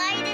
why